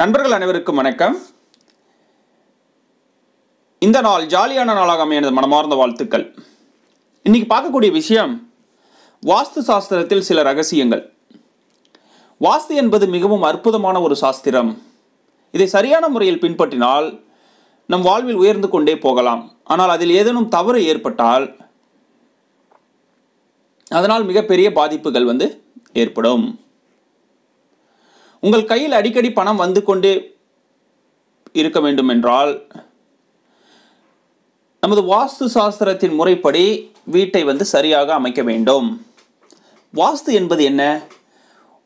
நண்பர்கள் அனைவருக்கும் வணக்கம். இந்த நாள் ஜாலியான நாளாக அமையனது மனமார்ந்த வாழ்த்துக்கள். இன்னைக்கு பார்க்கக்கூடிய விஷயம் வாஸ்து சாஸ்திரத்தில் சில ரகசியங்கள். வாஸ்து என்பது மிகவும் அற்புதமான ஒரு சாஸ்திரம். இதை சரியான முறையில் பின்பற்றினால் நம் வாழ்வில் உயர்ந்து கொண்டே போகலாம். ஆனால் அதில் ஏதேனும் தவறு ஏற்பட்டால் அதனால் மிகப்பெரிய பாதிப்புகள் வந்து ஏற்படும். உங்கள் கையில் அடிக்கடி பணம் வந்து கொண்டே இருக்க வேண்டும் என்றால் நமது வாஸ்து சாஸ்திரத்தின் முறைப்படி வீட்டை வந்து சரியாக அமைக்க வேண்டும். வாஸ்து என்பது என்ன?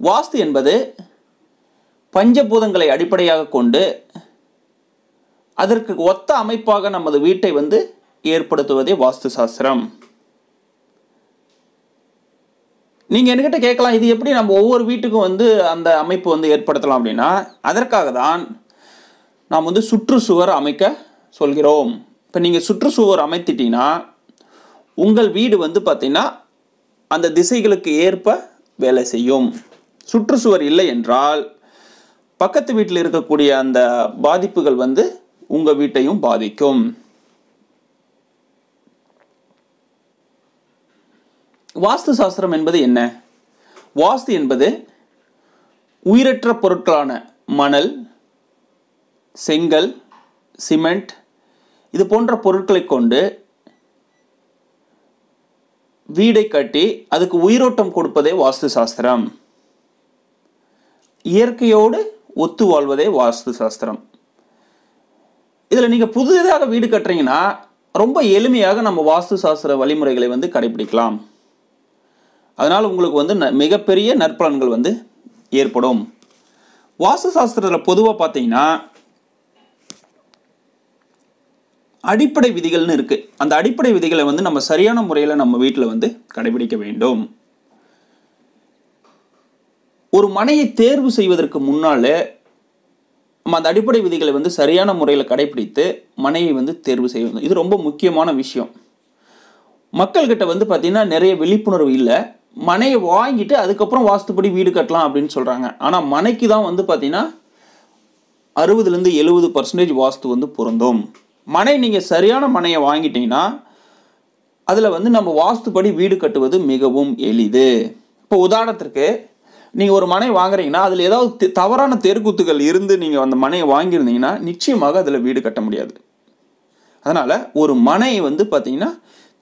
வாஸ்து என்பது பஞ்சபூதங்களை அடிப்படையாக கொண்டு அதற்கு ஒத்த அமைப்பாக நமது வீட்டை வந்து ஏற்படுத்துவதே வாஸ்து சாஸ்திரம். நீங்கள் என்கிட்ட கேட்கலாம் இது எப்படி நம்ம ஒவ்வொரு வீட்டுக்கும் வந்து அந்த அமைப்பு வந்து ஏற்படுத்தலாம் அப்படின்னா அதற்காக தான் நாம் வந்து சுற்றுச்சுவர் அமைக்க சொல்கிறோம். இப்போ நீங்கள் சுற்றுச்சுவர் அமைத்திட்டீங்கன்னா உங்கள் வீடு வந்து பார்த்தீங்கன்னா அந்த திசைகளுக்கு ஏற்ப வேலை செய்யும். சுற்றுச்சுவர் இல்லை என்றால் பக்கத்து வீட்டில் இருக்கக்கூடிய அந்த பாதிப்புகள் வந்து உங்கள் வீட்டையும் பாதிக்கும். வாஸ்து சாஸ்திரம் என்பது என்ன? வாஸ்து என்பது உயிரற்ற பொருட்களான மணல் செங்கல் சிமெண்ட் இது போன்ற பொருட்களை கொண்டு வீடை கட்டி அதுக்கு உயிரோட்டம் கொடுப்பதே வாஸ்து சாஸ்திரம் இயற்கையோடு ஒத்து வாழ்வதே வாஸ்து சாஸ்திரம் இதில் நீங்கள் புதிதாக வீடு கட்டுறீங்கன்னா ரொம்ப எளிமையாக நம்ம வாஸ்து சாஸ்திர வழிமுறைகளை வந்து கடைபிடிக்கலாம் அதனால் உங்களுக்கு வந்து ந- மிகப்பெரிய நற்பலன்கள் வந்து ஏற்படும். வாஸ்து சாஸ்திரத்தில் பொதுவாக பார்த்தீங்கன்னா அடிப்படை விதிகள்னு இருக்குது அந்த அடிப்படை விதிகளை வந்து நம்ம சரியான முறையில் நம்ம வீட்டில் வந்து கடைபிடிக்க வேண்டும். ஒரு மனையை தேர்வு செய்வதற்கு முன்னாலே நம்ம அந்த அடிப்படை விதிகளை வந்து சரியான முறையில் கடைபிடித்து மனையை வந்து தேர்வு செய்ய வேண்டும். இது ரொம்ப முக்கியமான விஷயம். மக்கள்கிட்ட வந்து பார்த்திங்கன்னா நிறைய விழிப்புணர்வு இல்லை. மனையை வாங்கிட்டு அதுக்கப்புறம் வாஸ்துப்படி வீடு கட்டலாம் அப்படின்னு சொல்கிறாங்க ஆனால் மனைக்கு தான் வந்து பார்த்தீங்கன்னா அறுபதுலேருந்து எழுபது பர்சன்டேஜ் வாஸ்து வந்து பொருந்தும். மனை நீங்கள் சரியான மனையை வாங்கிட்டீங்கன்னா அதில் வந்து நம்ம வாஸ்துப்படி வீடு கட்டுவது மிகவும் எளிது. இப்போ உதாரணத்திற்கு நீங்கள் ஒரு மனை வாங்குறீங்கன்னா அதில் ஏதாவது தவறான தெருக்கூத்துகள் இருந்து நீங்கள் அந்த மனையை வாங்கியிருந்தீங்கன்னா நிச்சயமாக அதில் வீடு கட்ட முடியாது. அதனால் ஒரு மனை வந்து பார்த்தீங்கன்னா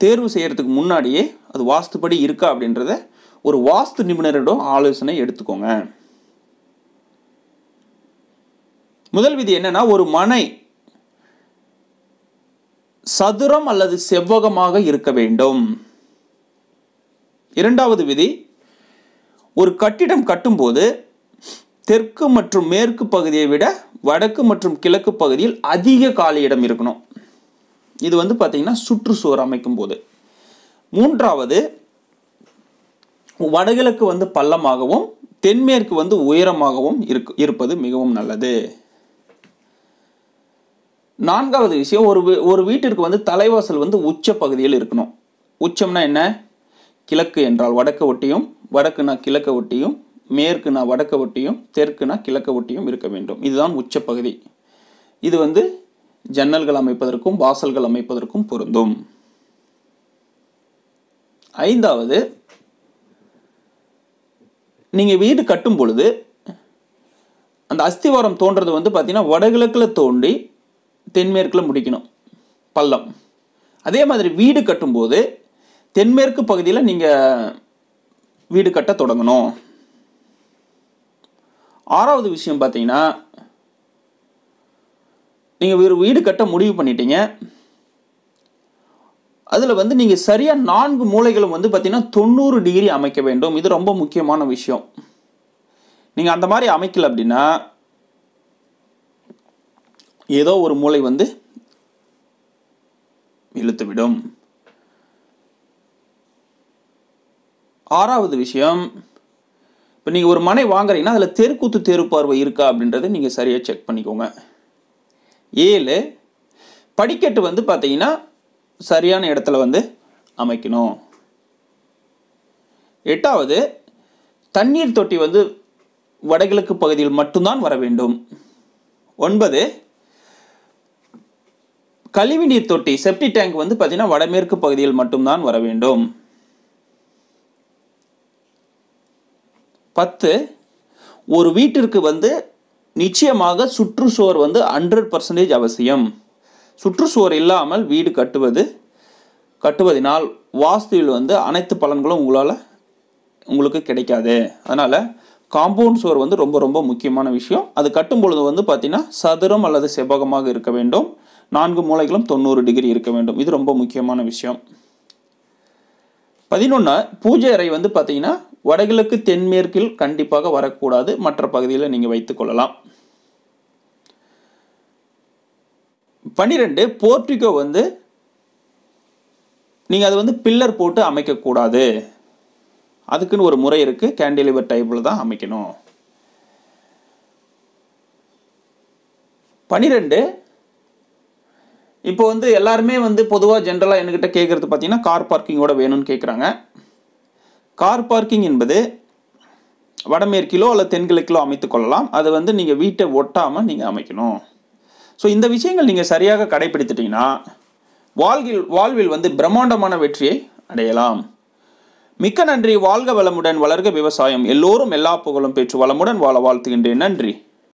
தேர்வு செய்கிறதுக்கு முன்னாடியே அது வாஸ்துப்படி இருக்கா அப்படின்றத ஒரு வாஸ்து நிபுணரிடம் ஆலோசனை எடுத்துக்கோங்க. முதல் விதி என்னன்னா ஒரு மனை சதுரம் அல்லது செவ்வகமாக இருக்க வேண்டும். இரண்டாவது விதி ஒரு கட்டிடம் கட்டும்போது தெற்கு மற்றும் மேற்கு பகுதியை விட வடக்கு மற்றும் கிழக்கு பகுதியில் அதிக காலியிடம் இருக்கணும். இது வந்து பார்த்தீங்கன்னா சுற்றுச்சுவர் அமைக்கும் போது மூன்றாவது வடகிழக்கு வந்து பள்ளமாகவும் தென்மேற்கு வந்து உயரமாகவும் இருக்கு இருப்பது மிகவும் நல்லது. நான்காவது விஷயம் ஒரு வீ- ஒரு வீட்டிற்கு வந்து தலைவாசல் வந்து உச்ச பகுதியில் இருக்கணும். உச்சம்னா என்ன? கிழக்கு என்றால் வடக்கு ஒட்டியும் வடக்குனா கிழக்கு ஒட்டியும் மேற்குனா வடக்கு ஒட்டியும் தெற்குனா கிழக்கு ஒட்டியும் இருக்க வேண்டும். இதுதான் உச்ச பகுதி. இது வந்து ஜன்னல்கள் அமைப்பதற்கும் வாசல்கள் அமைப்பதற்கும் பொருந்தும். ஐந்தாவது நீங்கள் வீடு கட்டும் பொழுது அந்த அஸ்திவாரம் தோன்றது வந்து பார்த்தீங்கன்னா வடகிழக்கில் தோண்டி தென்மேற்கில் முடிக்கணும் பள்ளம். அதே மாதிரி வீடு கட்டும்போது தென்மேற்கு பகுதியில் நீங்கள் வீடு கட்ட தொடங்கணும். ஆறாவது விஷயம் பார்த்தீங்கன்னா நீங்கள் வீடு கட்ட முடிவு பண்ணிட்டீங்க. அதில் வந்து நீங்கள் சரியாக நான்கு மூலைகளும் வந்து பார்த்தீங்கன்னா தொண்ணூறு டிகிரி அமைக்க வேண்டும். இது ரொம்ப முக்கியமான விஷயம். நீங்கள் அந்த மாதிரி அமைக்கல அப்படின்னா ஏதோ ஒரு மூளை வந்து இழுத்துவிடும் ஆறாவது விஷயம் இப்போ நீங்கள் ஒரு மனை வாங்குறீங்கன்னா அதில் தெருக்கூத்து தெரு பார்வை இருக்கா அப்படின்றத நீங்கள் சரியாக செக் பண்ணிக்கோங்க. ஏழு. படிக்கட்டு வந்து பார்த்தீங்கன்னா சரியான இடத்துல வந்து அமைக்கணும். எட்டாவது தண்ணீர் தொட்டி வந்து வடகிழக்கு பகுதியில் மட்டும்தான் வர வேண்டும். ஒன்பது கழிவுநீர் தொட்டி செப்டி டேங்க் வந்து பார்த்தீங்கன்னா வடமேற்கு பகுதியில் மட்டும்தான் வர வேண்டும். பத்து ஒரு வீட்டிற்கு வந்து நிச்சயமாக சுற்றுச்சுவர் வந்து ஹண்ட்ரட் பர்சன்டேஜ் அவசியம். சுற்றுச்சுவர் இல்லாமல் வீடு கட்டுவது கட்டுவதனால் வாஸ்துவில் வந்து அனைத்து பலன்களும் உங்களால் உங்களுக்கு கிடைக்காது. அதனால் காம்பவுண்ட் சுவர் வந்து ரொம்ப ரொம்ப முக்கியமான விஷயம். அது கட்டும் பொழுது வந்து பார்த்திங்கன்னா சதுரம் அல்லது செவ்வகமாக இருக்க வேண்டும். நான்கு மூலைகளும் தொண்ணூறு டிகிரி இருக்க வேண்டும். இது ரொம்ப முக்கியமான விஷயம். பதினொன்று பூஜை அறை வந்து பார்த்திங்கன்னா வடகிழக்கு தென்மேற்கில் கண்டிப்பாக வரக்கூடாது. மற்ற பகுதியில் நீங்கள் வைத்துக்கொள்ளலாம் பன்னிரெண்டு போர்டிகோ வந்து நீங்கள் அது வந்து பில்லர் போட்டு அமைக்கக்கூடாது. அதுக்குன்னு ஒரு முறை இருக்குது கேண்டிலிவர் டைப்பில் தான் அமைக்கணும். பனிரெண்டு இப்போ வந்து எல்லாருமே வந்து பொதுவாக ஜென்ரலாக என்கிட்ட கேட்குறது பார்த்தீங்கன்னா கார் பார்க்கிங்கோட வேணும்னு கேட்குறாங்க கார் பார்க்கிங் என்பது வடமேற்கிலோ அல்லது தென்கிழக்கிலோ அமைத்து கொள்ளலாம். அது வந்து நீங்கள் வீட்டை ஒட்டாமல் நீங்கள் அமைக்கணும். ஸோ இந்த விஷயங்கள் நீங்கள் சரியாக கடைபிடித்துட்டீங்கன்னா வாழ்வில் வாழ்வில் வந்து பிரம்மாண்டமான வெற்றியை அடையலாம். மிக்க நன்றி. வாழ்க வளமுடன். வளர்க விவசாயம். எல்லோரும் எல்லா புகழும் பெற்று வளமுடன் வாழ வாழ்த்துகின்றேன். நன்றி.